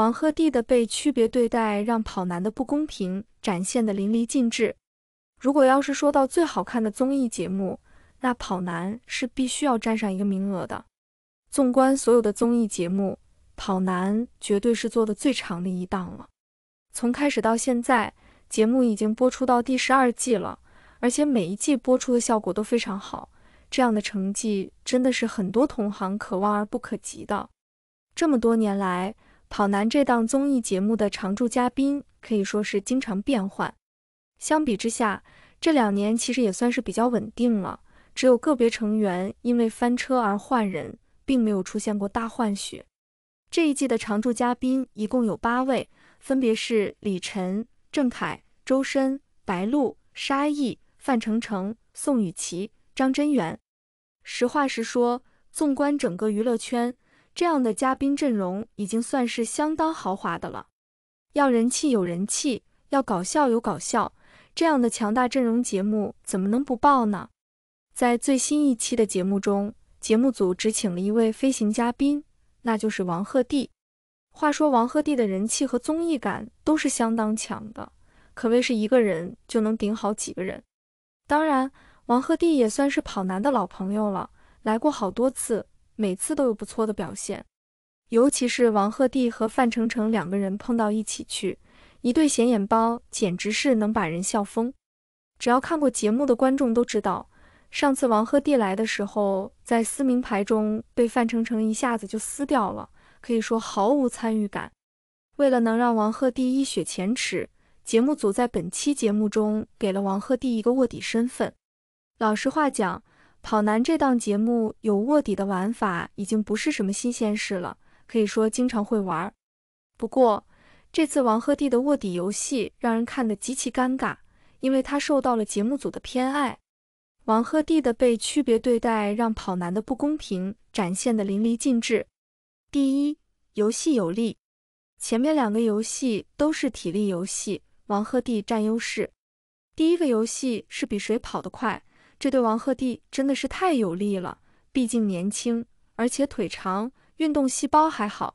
王鹤棣的被区别对待，让跑男的不公平展现的淋漓尽致。如果要是说到最好看的综艺节目，那跑男是必须要占上一个名额的。纵观所有的综艺节目，跑男绝对是做的最长的一档了。从开始到现在，节目已经播出到第十二季了，而且每一季播出的效果都非常好。这样的成绩真的是很多同行可望而不可及的。这么多年来，跑男这档综艺节目的常驻嘉宾可以说是经常变换。相比之下，这两年其实也算是比较稳定了，只有个别成员因为翻车而换人，并没有出现过大换血。这一季的常驻嘉宾一共有八位，分别是李晨、郑恺、周深、白鹿、沙溢、范丞丞、宋雨琦。张真源，实话实说，纵观整个娱乐圈，这样的嘉宾阵容已经算是相当豪华的了。要人气有人气，要搞笑有搞笑，这样的强大阵容节目怎么能不爆呢？在最新一期的节目中，节目组只请了一位飞行嘉宾，那就是王鹤棣。话说王鹤棣的人气和综艺感都是相当强的，可谓是一个人就能顶好几个人。当然。王鹤棣也算是跑男的老朋友了，来过好多次，每次都有不错的表现。尤其是王鹤棣和范丞丞两个人碰到一起去，一对显眼包，简直是能把人笑疯。只要看过节目的观众都知道，上次王鹤棣来的时候，在撕名牌中被范丞丞一下子就撕掉了，可以说毫无参与感。为了能让王鹤棣一雪前耻，节目组在本期节目中给了王鹤棣一个卧底身份。老实话讲，跑男这档节目有卧底的玩法已经不是什么新鲜事了，可以说经常会玩。不过这次王鹤棣的卧底游戏让人看得极其尴尬，因为他受到了节目组的偏爱。王鹤棣的被区别对待，让跑男的不公平展现得淋漓尽致。第一，游戏有利，前面两个游戏都是体力游戏，王鹤棣占优势。第一个游戏是比谁跑得快。这对王鹤棣真的是太有利了，毕竟年轻，而且腿长，运动细胞还好。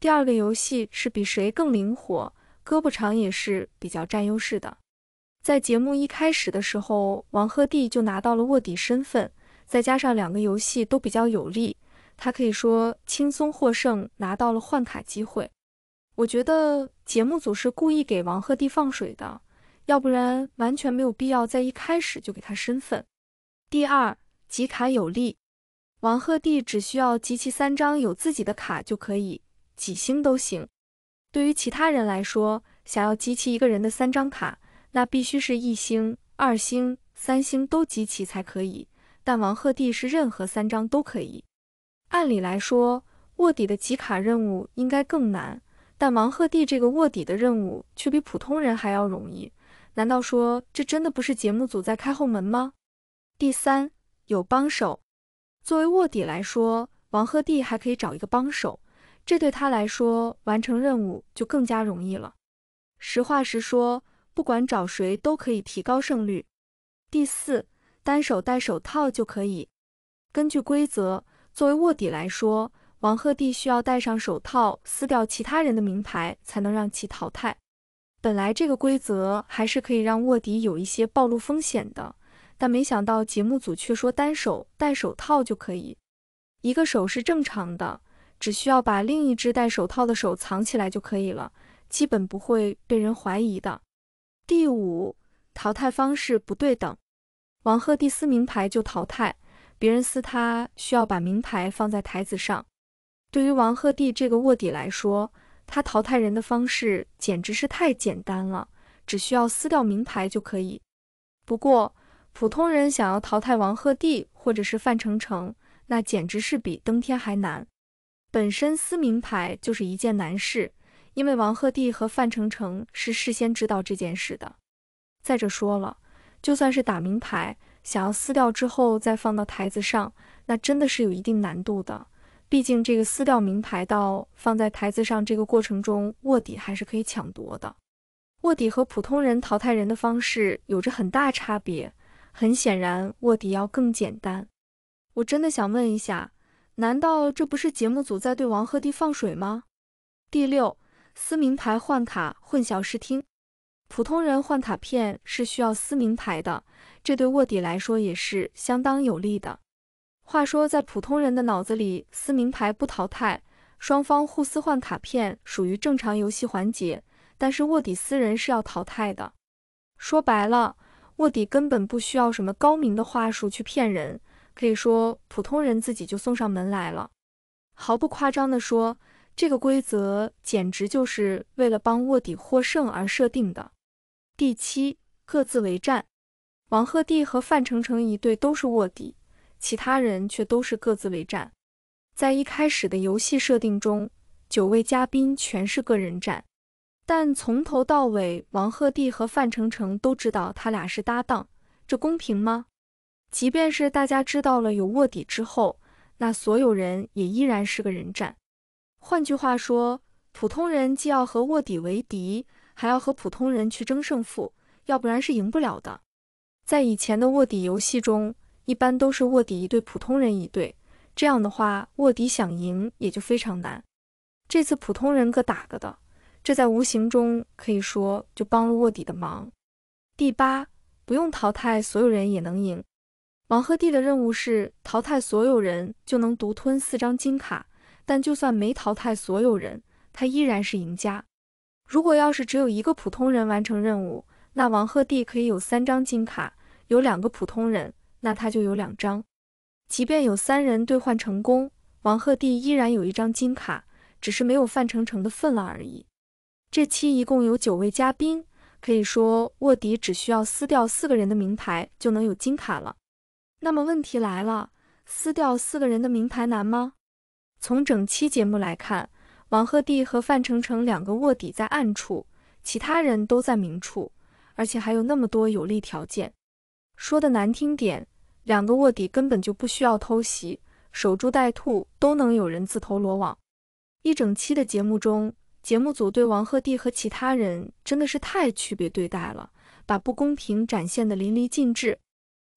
第二个游戏是比谁更灵活，胳膊长也是比较占优势的。在节目一开始的时候，王鹤棣就拿到了卧底身份，再加上两个游戏都比较有利，他可以说轻松获胜，拿到了换卡机会。我觉得节目组是故意给王鹤棣放水的，要不然完全没有必要在一开始就给他身份。第二，集卡有利，王鹤棣只需要集齐三张有自己的卡就可以，几星都行。对于其他人来说，想要集齐一个人的三张卡，那必须是一星、二星、三星都集齐才可以。但王鹤棣是任何三张都可以。按理来说，卧底的集卡任务应该更难，但王鹤棣这个卧底的任务却比普通人还要容易。难道说这真的不是节目组在开后门吗？第三，有帮手。作为卧底来说，王鹤棣还可以找一个帮手，这对他来说完成任务就更加容易了。实话实说，不管找谁都可以提高胜率。第四，单手戴手套就可以。根据规则，作为卧底来说，王鹤棣需要戴上手套，撕掉其他人的名牌，才能让其淘汰。本来这个规则还是可以让卧底有一些暴露风险的。但没想到节目组却说单手戴手套就可以，一个手是正常的，只需要把另一只戴手套的手藏起来就可以了，基本不会被人怀疑的。第五，淘汰方式不对等，王鹤棣撕名牌就淘汰，别人撕他需要把名牌放在台子上。对于王鹤棣这个卧底来说，他淘汰人的方式简直是太简单了，只需要撕掉名牌就可以。不过，普通人想要淘汰王鹤棣或者是范丞丞，那简直是比登天还难。本身撕名牌就是一件难事，因为王鹤棣和范丞丞是事先知道这件事的。再者说了，就算是打名牌，想要撕掉之后再放到台子上，那真的是有一定难度的。毕竟这个撕掉名牌到放在台子上这个过程中，卧底还是可以抢夺的。卧底和普通人淘汰人的方式有着很大差别。很显然，卧底要更简单。我真的想问一下，难道这不是节目组在对王鹤棣放水吗？第六，撕名牌换卡混淆视听。普通人换卡片是需要撕名牌的，这对卧底来说也是相当有利的。话说，在普通人的脑子里，撕名牌不淘汰，双方互撕换卡片属于正常游戏环节。但是卧底撕人是要淘汰的。说白了，卧底根本不需要什么高明的话术去骗人，可以说普通人自己就送上门来了。毫不夸张地说，这个规则简直就是为了帮卧底获胜而设定的。第七，各自为战。王鹤棣和范丞丞一队都是卧底，其他人却都是各自为战。在一开始的游戏设定中，九位嘉宾全是个人战，但从头到尾，王鹤棣和范丞丞都知道他俩是搭档，这公平吗？即便是大家知道了有卧底之后，那所有人也依然是个人战。换句话说，普通人既要和卧底为敌。还要和普通人去争胜负，要不然是赢不了的。在以前的卧底游戏中，一般都是卧底一对，普通人一对，这样的话，卧底想赢也就非常难。这次普通人各打各的，这在无形中可以说就帮了卧底的忙。第八，不用淘汰，所有人也能赢。王鹤棣的任务是淘汰所有人就能独吞四张金卡，但就算没淘汰所有人，他依然是赢家。如果要是只有一个普通人完成任务，那王鹤棣可以有三张金卡；有两个普通人，那他就有两张。即便有三人兑换成功，王鹤棣依然有一张金卡，只是没有范丞丞的份了而已。这期一共有九位嘉宾，可以说卧底只需要撕掉四个人的名牌就能有金卡了。那么问题来了，撕掉四个人的名牌难吗？从整期节目来看。王鹤棣和范丞丞两个卧底在暗处，其他人都在明处，而且还有那么多有利条件。说的难听点，两个卧底根本就不需要偷袭，守株待兔都能有人自投罗网。一整期的节目中，节目组对王鹤棣和其他人真的是太区别对待了，把不公平展现的淋漓尽致。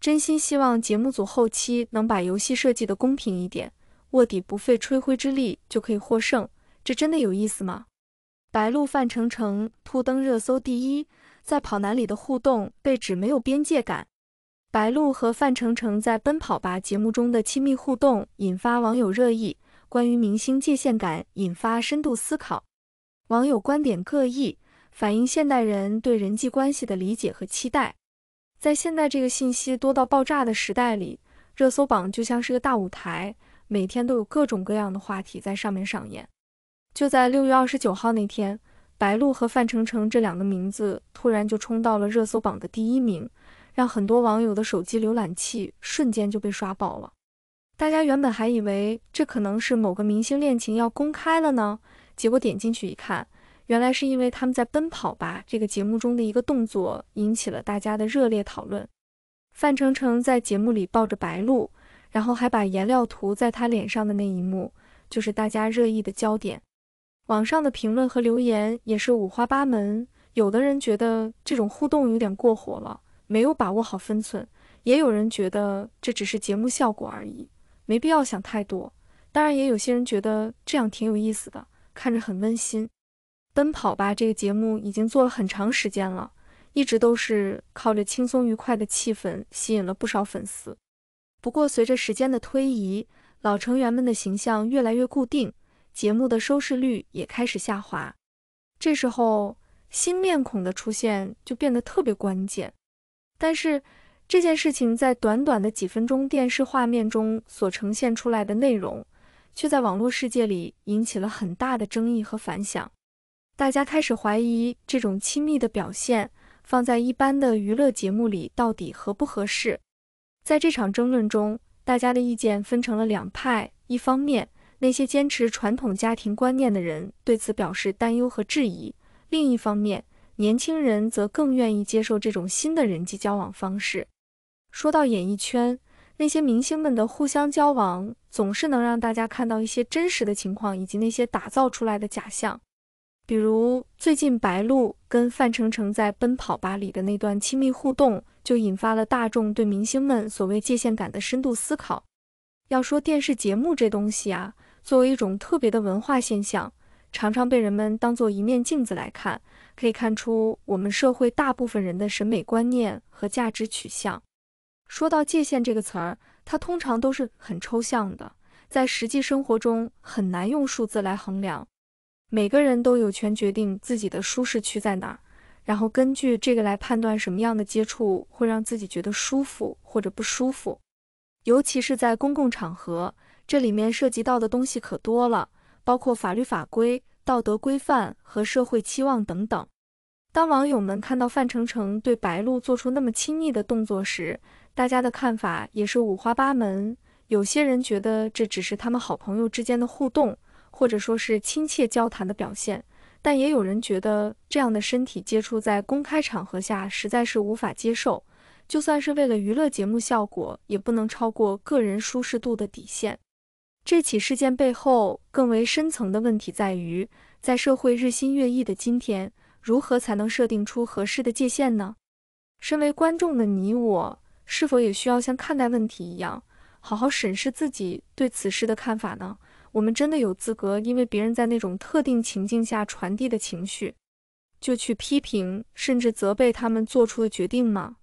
真心希望节目组后期能把游戏设计的公平一点，卧底不费吹灰之力就可以获胜。这真的有意思吗？白鹿范丞丞突登热搜第一，在跑男里的互动被指没有边界感。白鹿和范丞丞在《奔跑吧》节目中的亲密互动引发网友热议，关于明星界限感引发深度思考。网友观点各异，反映现代人对人际关系的理解和期待。在现在这个信息多到爆炸的时代里，热搜榜就像是个大舞台，每天都有各种各样的话题在上面上演。就在六月二十九号那天，白鹿和范丞丞这两个名字突然就冲到了热搜榜的第一名，让很多网友的手机浏览器瞬间就被刷爆了。大家原本还以为这可能是某个明星恋情要公开了呢，结果点进去一看，原来是因为他们在《奔跑吧》这个节目中的一个动作引起了大家的热烈讨论。范丞丞在节目里抱着白鹿，然后还把颜料涂在他脸上的那一幕，就是大家热议的焦点。网上的评论和留言也是五花八门，有的人觉得这种互动有点过火了，没有把握好分寸；也有人觉得这只是节目效果而已，没必要想太多。当然，也有些人觉得这样挺有意思的，看着很温馨。奔跑吧这个节目已经做了很长时间了，一直都是靠着轻松愉快的气氛吸引了不少粉丝。不过，随着时间的推移，老成员们的形象越来越固定。节目的收视率也开始下滑，这时候新面孔的出现就变得特别关键。但是这件事情在短短的几分钟电视画面中所呈现出来的内容，却在网络世界里引起了很大的争议和反响。大家开始怀疑这种亲密的表现放在一般的娱乐节目里到底合不合适。在这场争论中，大家的意见分成了两派，一方面。那些坚持传统家庭观念的人对此表示担忧和质疑。另一方面，年轻人则更愿意接受这种新的人际交往方式。说到演艺圈，那些明星们的互相交往总是能让大家看到一些真实的情况，以及那些打造出来的假象。比如最近白鹿跟范丞丞在《奔跑吧》里的那段亲密互动，就引发了大众对明星们所谓界限感的深度思考。要说电视节目这东西啊。作为一种特别的文化现象，常常被人们当做一面镜子来看，可以看出我们社会大部分人的审美观念和价值取向。说到界限这个词儿，它通常都是很抽象的，在实际生活中很难用数字来衡量。每个人都有权决定自己的舒适区在哪儿，然后根据这个来判断什么样的接触会让自己觉得舒服或者不舒服。尤其是在公共场合，这里面涉及到的东西可多了。包括法律法规、道德规范和社会期望等等。当网友们看到范丞丞对白鹿做出那么亲昵的动作时，大家的看法也是五花八门。有些人觉得这只是他们好朋友之间的互动，或者说是亲切交谈的表现，但也有人觉得这样的身体接触在公开场合下实在是无法接受。就算是为了娱乐节目效果，也不能超过个人舒适度的底线。这起事件背后更为深层的问题在于，在社会日新月异的今天，如何才能设定出合适的界限呢？身为观众的你我，是否也需要像看待问题一样，好好审视自己对此事的看法呢？我们真的有资格因为别人在那种特定情境下传递的情绪，就去批评甚至责备他们做出的决定吗？